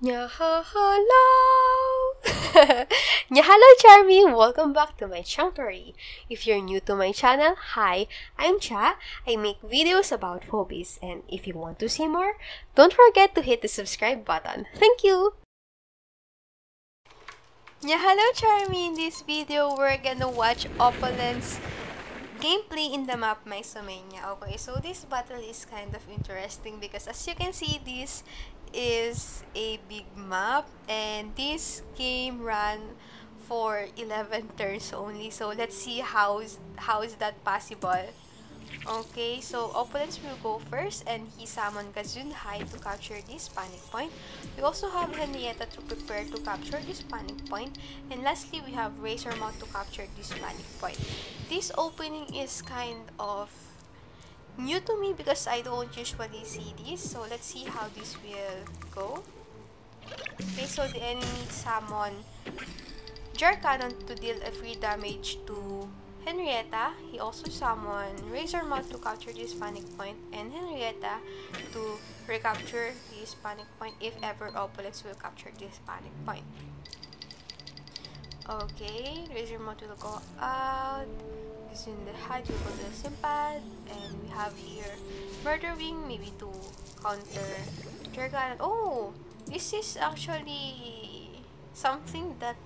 Hello! Nya hello Charmy! Welcome back to my Chunkery. If you're new to my channel, hi, I'm Cha. I make videos about phobies and if you want to see more, don't forget to hit the subscribe button. Thank you! Nya hello Charmy! In this video, we're gonna watch Opulence gameplay in the map Mysomania. Okay, so this battle is kind of interesting because as you can see, this is a big map and this game ran for 11 turns only. So let's see how is how is that possible. Okay so Opulence will go first and he summoned Gazun High to capture this panic point. We also have Henrietta to prepare to capture this panic point. And lastly we have Razor Mouth to capture this panic point. This opening is kind of new to me because I don't usually see this. So let's see how this will go. Okay, so the enemy summon Jar to deal a free damage to Henrietta. He also summoned Razor Mouth to capture this panic point and Henrietta to recapture this panic point if ever Opulence will capture this panic point. Okay, Razor Mouth will go out is in the hydrocolor pad and we have here murder wing maybe to counter dragon oh this is actually something that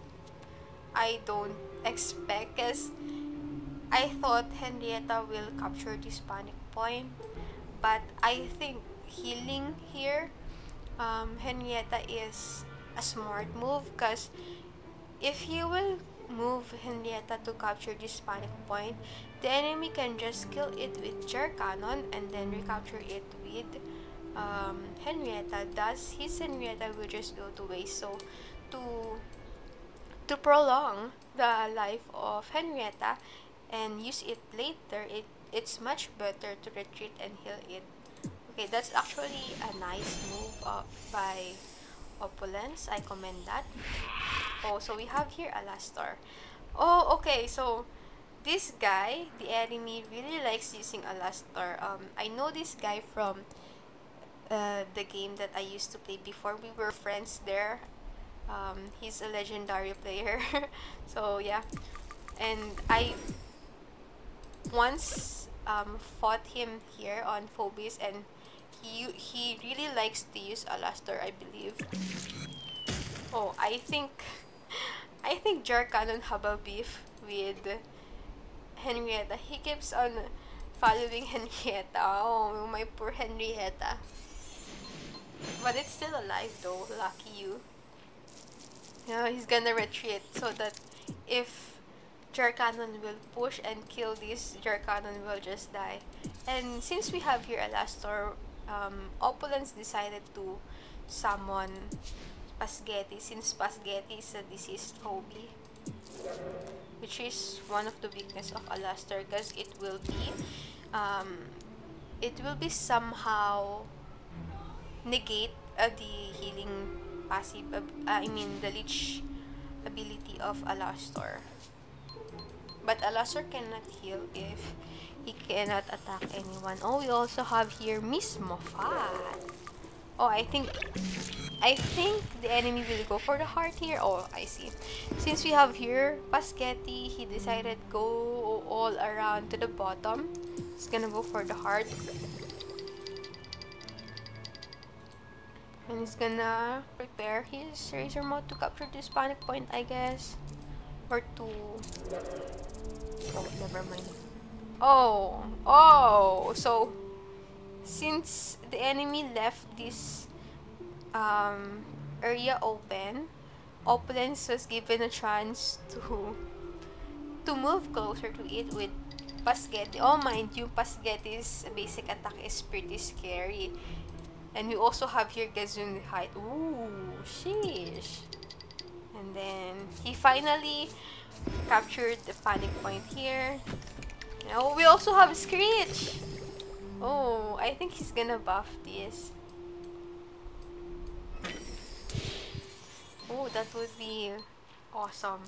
I don't expect because I thought Henrietta will capture this panic point. But I think healing here um, Henrietta is a smart move because if he will move Henrietta to capture this panic point, the enemy can just kill it with Jar Cannon and then recapture it with um, Henrietta. Thus, his Henrietta will just go to waste. So, to to prolong the life of Henrietta and use it later, it it's much better to retreat and heal it. Okay, that's actually a nice move uh, by Opulence. I commend that. Oh, so we have here Alastor. Oh, okay. So this guy, the enemy, really likes using Alastor. Um, I know this guy from uh, the game that I used to play before. We were friends there. Um, he's a legendary player. so yeah, and I once um, fought him here on Phobies and he he really likes to use Alastor, I believe. Oh, I think I think Jar Cannon have a beef with Henrietta. He keeps on following Henrietta. Oh, my poor Henrietta. But it's still alive though, lucky you. Yeah, he's gonna retreat so that if Jar Cannon will push and kill this, Jar Cannon will just die. And since we have here Alastor, um, Opulence decided to summon Pasghetti since Pasghetti is a diseased phobia which is one of the weakness of Alastor because it will be um, it will be somehow negate uh, the healing passive uh, I mean the leech ability of Alastor but Alastor cannot heal if he cannot attack anyone oh we also have here Miss Moffat oh I think I think the enemy will go for the heart here. Oh, I see. Since we have here Pasghetti, he decided go all around to the bottom. He's gonna go for the heart. And he's gonna prepare his Razor Mouth to capture this panic point, I guess. Or to... Oh, never mind. Oh! Oh! So, since the enemy left this um, area open, Opulence was given a chance to to move closer to it with Pasghetti. Oh, mind you, Pasghetti's basic attack is pretty scary. And we also have here Gazun height. Ooh, sheesh. And then he finally captured the panic point here. Now we also have Screech. Oh, I think he's gonna buff this. Oh, that would be awesome.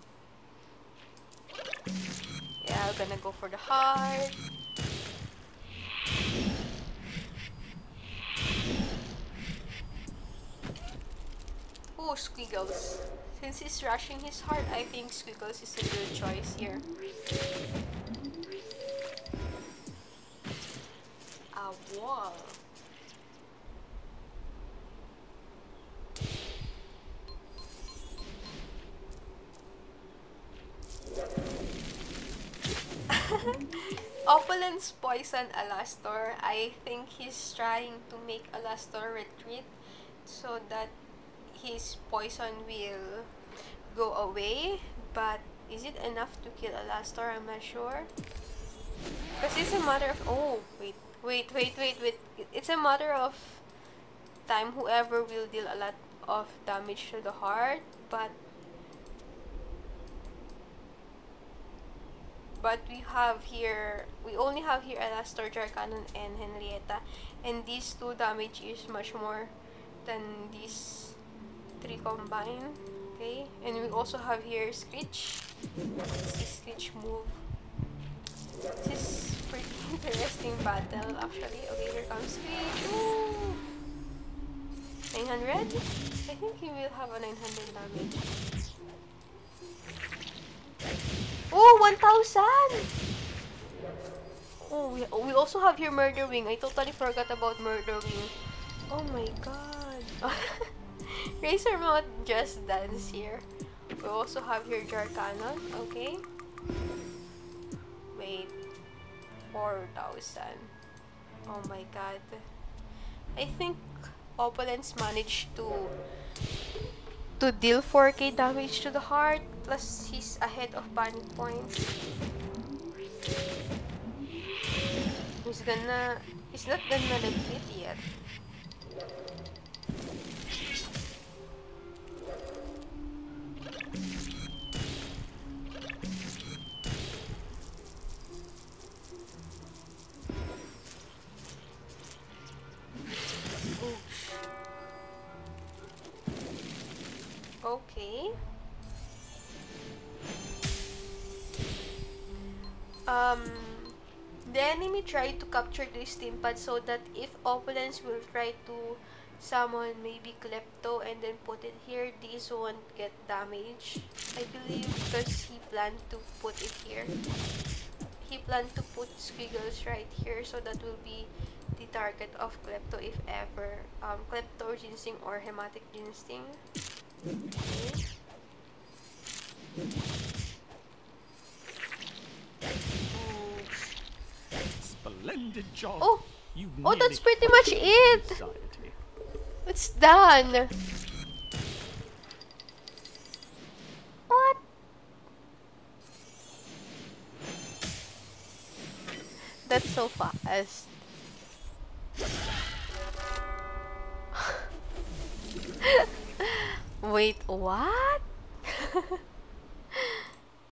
Yeah, I'm gonna go for the heart. Oh, Squiggles. Since he's rushing his heart, I think Squiggles is a good choice here. Wall. Opulence poison Alastor. I think he's trying to make Alastor retreat so that his poison will go away. But is it enough to kill Alastor? I'm not sure. Because it's a matter of... Oh, wait. Wait, wait, wait, wait. It's a matter of time whoever will deal a lot of damage to the heart. But but we have here we only have here Alastor, Jar Cannon, and Henrietta and these two damage is much more than these three combined okay and we also have here Screech this Screech move this is pretty interesting battle actually okay here comes Screech Ooh. 900 I think he will have a 900 damage Oh, 1,000! Oh, we, we also have here Murder Wing. I totally forgot about Murder Wing. Oh my god. Razor Mouth just dance here. We also have here Jar Cannon. Okay. Wait. 4,000. Oh my god. I think Opulence managed to to deal 4k damage to the heart, plus he's ahead of panic points. He's gonna... He's not gonna retreat yet. Um, the enemy tried to capture this steam pad so that if Opulence will try to summon maybe Klepto and then put it here, this won't get damaged. I believe because he planned to put it here. He planned to put squiggles right here so that will be the target of Klepto if ever. Um, Klepto, Ginseng, or Hematic Ginseng. Splendid job. Oh, you oh, that's pretty much it. Society. It's done. What? That's so fast. Wait, what?